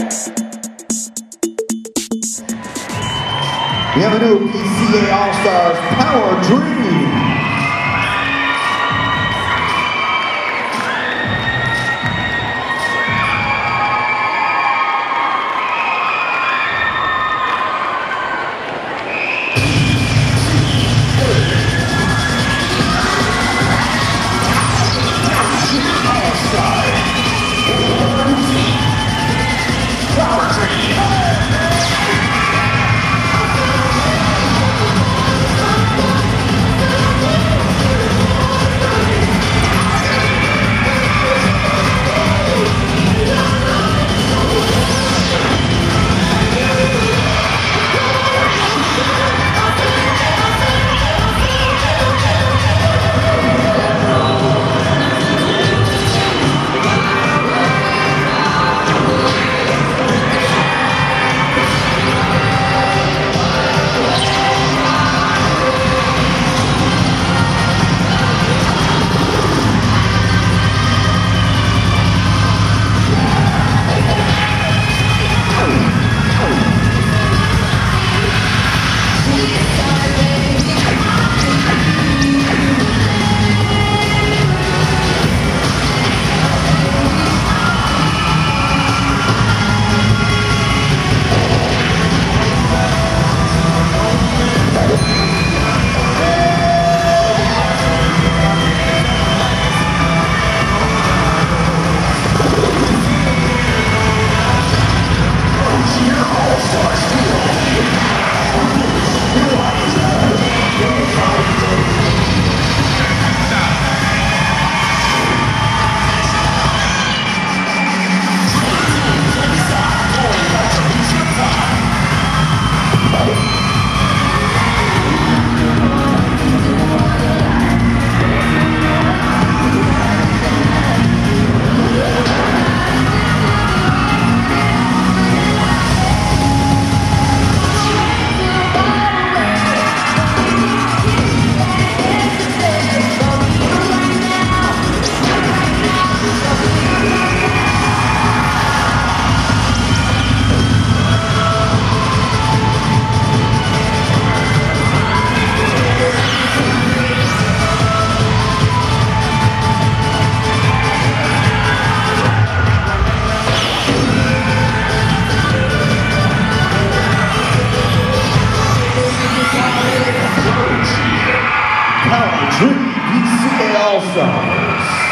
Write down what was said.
We have a new PCA All-Stars Power Dream. Count BCA All Stars.